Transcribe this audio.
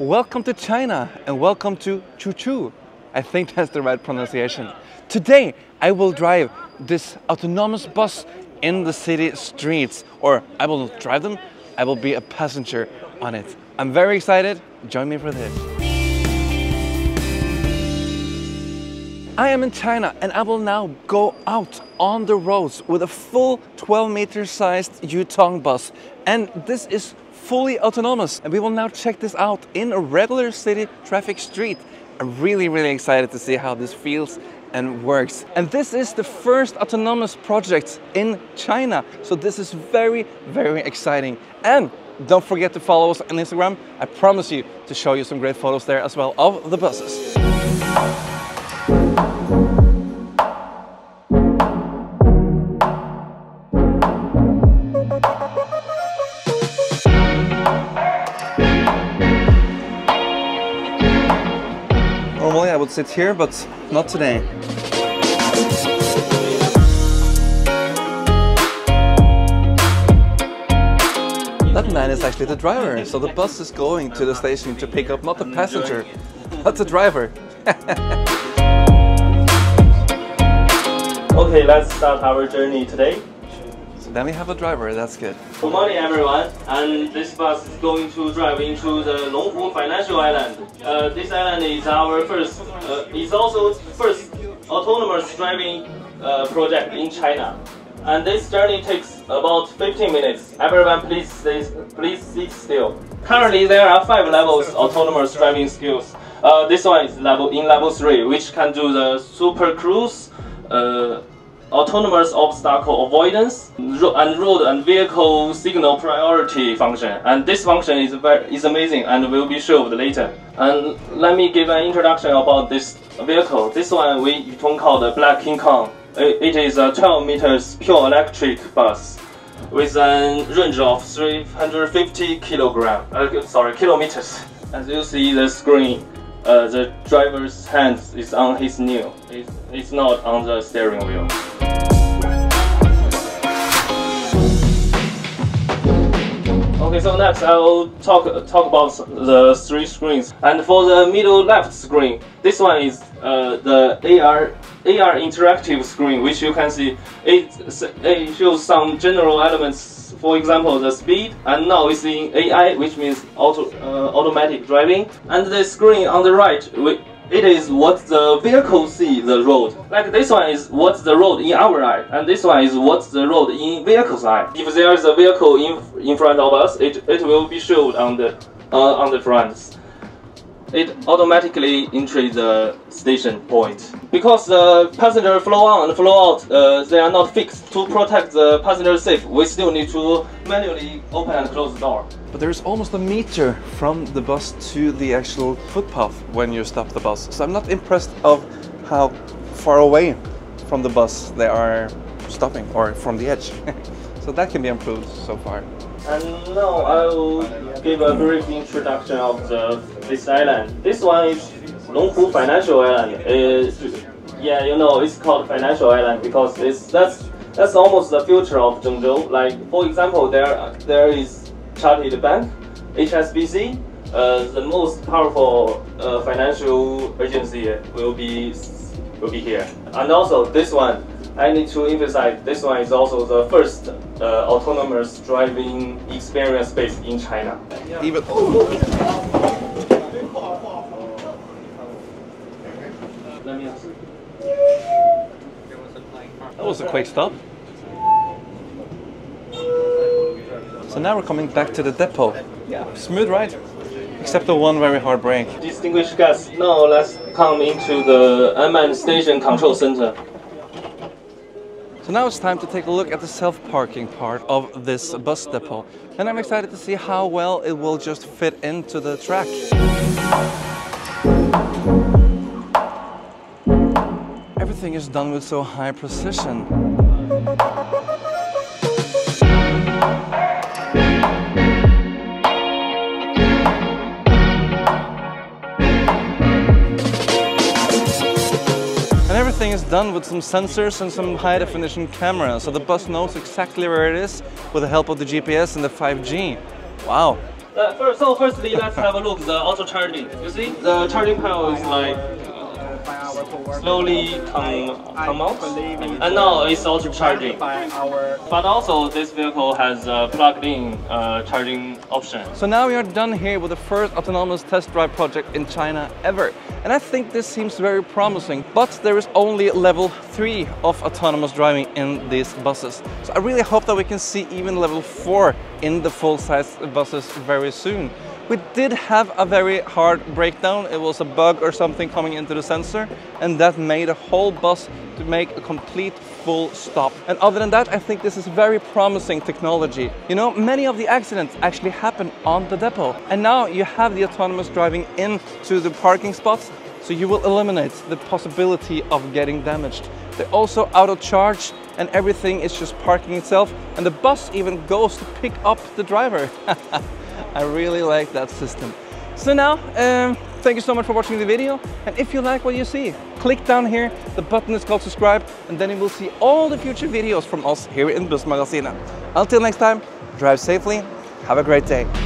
Welcome to China and welcome to Chuzhou. I think that's the right pronunciation. Today I will drive this autonomous bus in the city streets, or I will not drive them, I will be a passenger on it. I'm very excited. Join me for this. I am in China and I will now go out on the roads with a full 12 meter sized Yutong bus. And this is fully autonomous. And we will now check this out in a regular city traffic street. I'm really, really excited to see how this feels and works. And this is the first autonomous project in China. So this is very, very exciting. And don't forget to follow us on Instagram. I promise you to show you some great photos there as well of the buses. Normally I would sit here, but not today. That man is actually the driver, so the bus is going to the station to pick up not the passenger, but the driver. Okay, let's start our journey today. Then we have a driver, that's good. Good morning, everyone. And this bus is going to drive into the Longhu Financial Island. Uh, this island is our first, uh, is also first autonomous driving uh, project in China. And this journey takes about 15 minutes. Everyone, please stay, please sit still. Currently, there are five levels autonomous driving skills. Uh, this one is level in level three, which can do the super cruise, uh, autonomous obstacle avoidance, and road and vehicle signal priority function. And this function is very is amazing and will be showed later. And let me give an introduction about this vehicle. This one we Yutong call the Black King Kong. It is a 12 meters pure electric bus with a range of 350 kilogram. Uh, sorry, kilometers. As you see the screen, uh, the driver's hand is on his knee. It's, it's not on the steering wheel. Okay, so next I will talk talk about the three screens. And for the middle left screen, this one is uh, the AR AR interactive screen, which you can see it, it shows some general elements. For example, the speed, and now it's in AI, which means auto uh, automatic driving. And the screen on the right, we, it is what the vehicle see the road. Like this one is what's the road in our eye, and this one is what's the road in vehicle's eye. If there is a vehicle in in front of us, it, it will be showed on the uh, on the front. It automatically enters the station point. Because the passenger flow on and flow out, uh, they are not fixed. To protect the passenger safe, we still need to manually open and close the door. But there's almost a meter from the bus to the actual footpath when you stop the bus. So I'm not impressed of how far away from the bus they are stopping or from the edge. so that can be improved so far. And now I will give a brief introduction of the this island. This one is Longhu Financial Island. Is yeah, you know, it's called Financial Island because it's that's that's almost the future of Zhengzhou. Like for example, there there is Chartered Bank, HSBC. Uh, the most powerful uh, financial agency will be will be here. And also this one, I need to emphasize this one is also the first uh, autonomous driving experience based in China. Even Let me ask. that was a quick stop. So now we're coming back to the depot. Yeah, smooth ride, except the one very hard brake. Distinguished guests, now let's come into the unmanned station control center. So now it's time to take a look at the self-parking part of this bus depot. And I'm excited to see how well it will just fit into the track. Everything is done with so high precision. Is done with some sensors and some high definition cameras, so the bus knows exactly where it is with the help of the GPS and the 5G. Wow, Uh, first, so firstly, let's have a look the auto charging. You see, the charging panel is like slowly come, come out, and now it's auto charging. But also, this vehicle has a plugged-in uh, charging option. So now we are done here with the first autonomous test drive project in China ever. And I think this seems very promising, but there is only level 3 of autonomous driving in these buses. So I really hope that we can see even level 4 in the full-size buses very soon. We did have a very hard breakdown. It was a bug or something coming into the sensor and that made a whole bus to make a complete full stop. And other than that, I think this is very promising technology. You know, many of the accidents actually happen on the depot. And now you have the autonomous driving into the parking spots, so you will eliminate the possibility of getting damaged. They also auto charge and everything is just parking itself and the bus even goes to pick up the driver. I really like that system. So now, um, thank you so much for watching the video. And if you like what you see, click down here. The button is called subscribe and then you will see all the future videos from us here in Bussmagasinet. Until next time, drive safely. Have a great day.